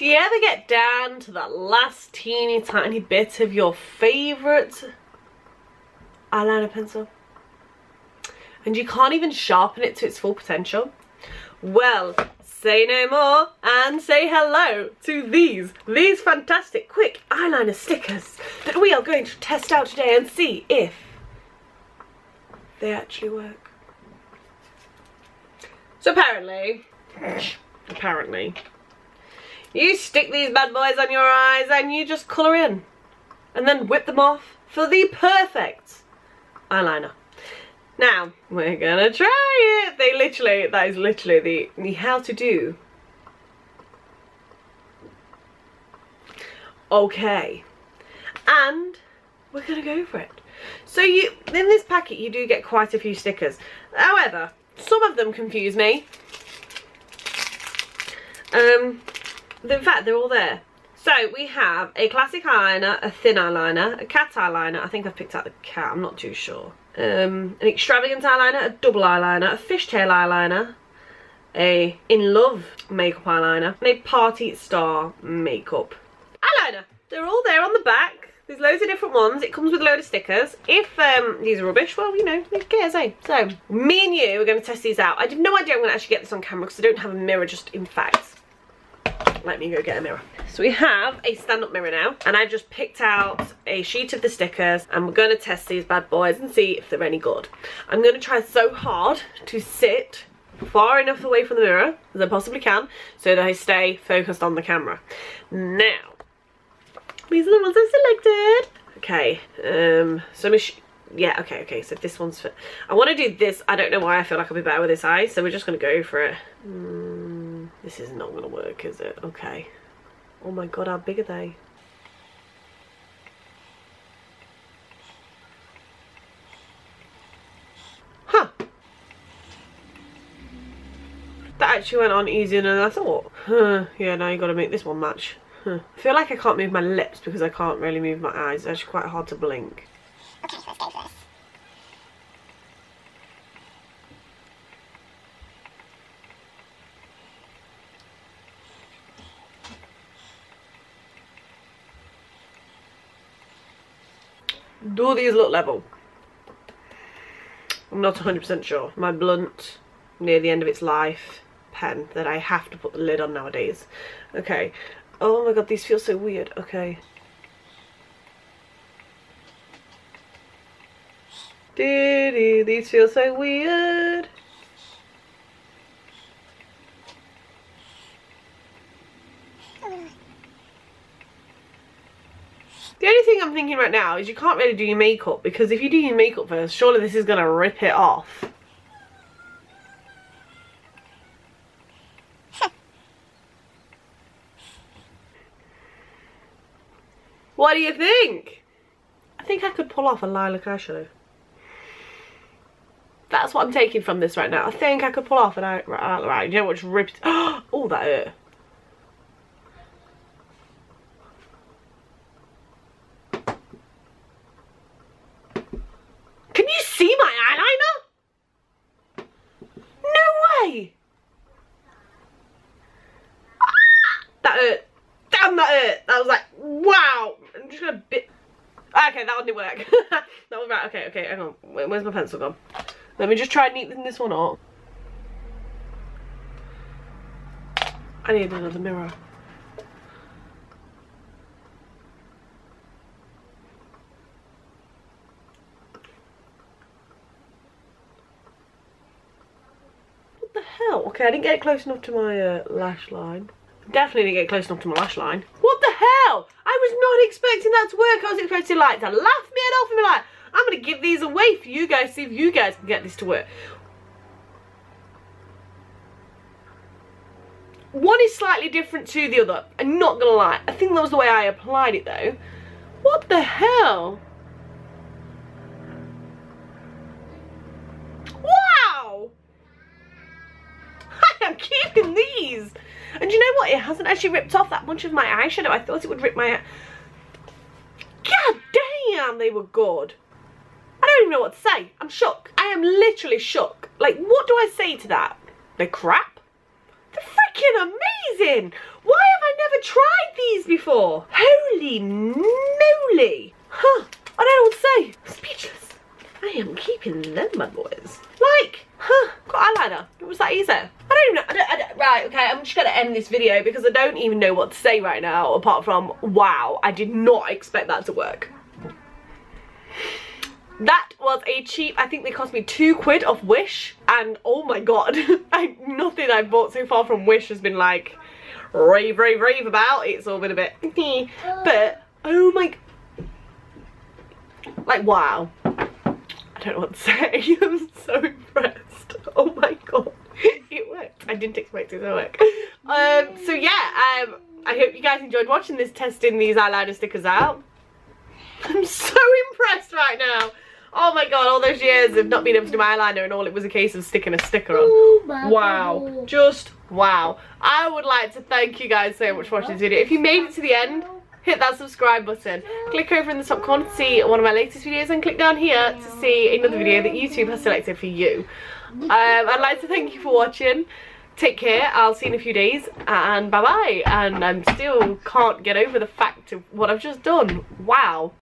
Do you ever get down to that last teeny tiny bit of your favourite eyeliner pencil? And you can't even sharpen it to its full potential? Well, say no more and say hello to these, these fantastic quick eyeliner stickers that we are going to test out today and see if they actually work. So apparently, apparently, you stick these bad boys on your eyes and you just colour in. And then whip them off for the perfect eyeliner. Now, we're gonna try it. They literally, that is literally the, the how to do. Okay. And we're gonna go for it. So you, in this packet you do get quite a few stickers. However, some of them confuse me. Um, in fact, they're all there. So we have a classic eyeliner, a thin eyeliner, a cat eyeliner. I think I've picked out the cat, I'm not too sure. Um, an extravagant eyeliner, a double eyeliner, a fishtail eyeliner, a in love makeup eyeliner, and a party star makeup eyeliner. They're all there on the back. There's loads of different ones. It comes with a load of stickers. If um, these are rubbish, well, you know, who cares, eh? So, me and you are going to test these out. I have no idea I'm going to actually get this on camera because I don't have a mirror just in fact let me go get a mirror. So we have a stand-up mirror now, and I've just picked out a sheet of the stickers, and we're going to test these bad boys and see if they're any good. I'm going to try so hard to sit far enough away from the mirror as I possibly can, so that I stay focused on the camera. Now, these are the ones I selected. Okay, um, so yeah, okay, okay, so this one's for, I want to do this, I don't know why I feel like I'll be better with this eye, so we're just going to go for it. Mm. This is not going to work, is it? Okay. Oh my god, how big are they? Huh. That actually went on easier than I thought. Huh. Yeah, now you got to make this one match. Huh. I feel like I can't move my lips because I can't really move my eyes. It's actually quite hard to blink. Okay, let's go for this. Do these look level? I'm not 100% sure. My blunt, near the end of its life, pen that I have to put the lid on nowadays. Okay. Oh my god, these feel so weird. Okay. These feel so weird. Oh, The only thing I'm thinking right now is you can't really do your makeup because if you do your makeup first, surely this is going to rip it off. what do you think? I think I could pull off a lilac eyeshadow. That's what I'm taking from this right now. I think I could pull off an eye, right, right, you know what's ripped? oh, that hurt. Okay, that one didn't work. that was right. Okay, okay, hang on. Where's my pencil gone? Let me just try and neaten this one up. I need another mirror. What the hell? Okay, I didn't get close enough to my uh, lash line. Definitely didn't get close enough to my lash line. What the hell? I was not expecting that to work. I was expecting like to laugh me head off and be like, I'm going to give these away for you guys, see if you guys can get this to work. One is slightly different to the other. I'm not going to lie. I think that was the way I applied it though. What the hell? Wow! I am keeping these. And you know what? It hasn't actually ripped off that much of my eyeshadow. I thought it would rip my... God damn, they were good. I don't even know what to say. I'm shook. I am literally shook. Like, what do I say to that? They're crap? They're freaking amazing! Why have I never tried these before? Holy moly! Huh, I don't know what to say. Speechless. I am keeping them, my boys. Like, huh, got eyeliner. It was that easy. Don't even. I don't, I don't, right, okay, I'm just to end this video because I don't even know what to say right now apart from, wow, I did not expect that to work. That was a cheap, I think they cost me two quid off Wish. And oh my god, I, nothing I've bought so far from Wish has been like rave, rave, rave about. It's all been a bit, but oh my, like wow. I don't know what to say. I'm so impressed. Oh my god. It worked. I didn't expect it to work. Um, so yeah, um, I hope you guys enjoyed watching this testing these eyeliner stickers out. I'm so impressed right now. Oh my god, all those years of not being able to do my eyeliner and all it was a case of sticking a sticker on. Wow. Just wow. I would like to thank you guys so much for watching this video. If you made it to the end, hit that subscribe button. Click over in the top corner to see one of my latest videos and click down here to see another video that YouTube has selected for you. Um, I'd like to thank you for watching. Take care, I'll see you in a few days and bye bye. And I am still can't get over the fact of what I've just done. Wow.